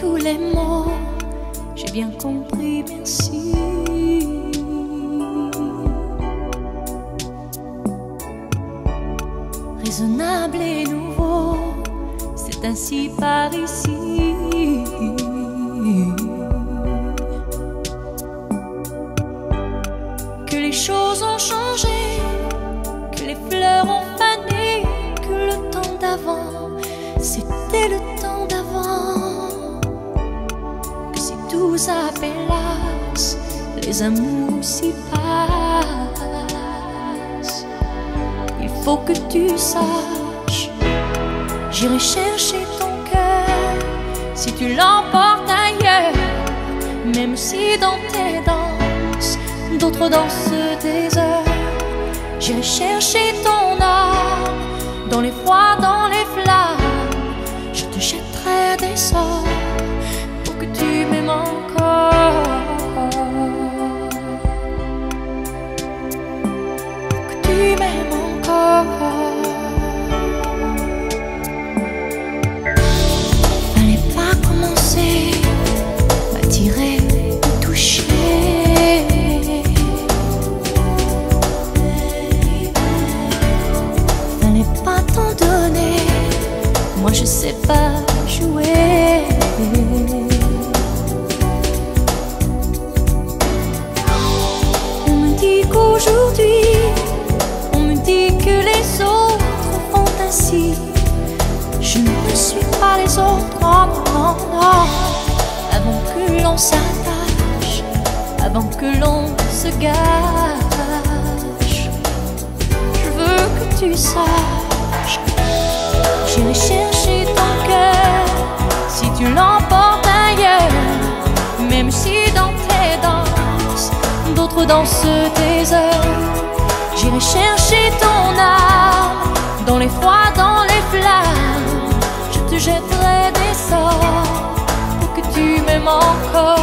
tous les mots, j'ai bien compris, merci. Raisonnable et nouveau, c'est ainsi par ici. Tout s'appelasse, les amours s'y passent. Il faut que tu saches, j'irai chercher ton cœur si tu l'emportes ailleurs, même si dans tes danses, d'autres dansent des heures. J'irai chercher ton moi je sais pas jouer. On me dit qu'aujourd'hui, on me dit que les autres font ainsi. Je ne suis pas les autres, non, non, non. Avant que l'on s'attache, avant que l'on se gâche, je veux que tu saches. J'irai chercher ton cœur si tu l'emportes ailleurs. Même si dans tes danses, d'autres dansent tes heures. J'irai chercher ton âme dans les froids, dans les flammes. Je te jetterai des sorts pour que tu m'aimes encore.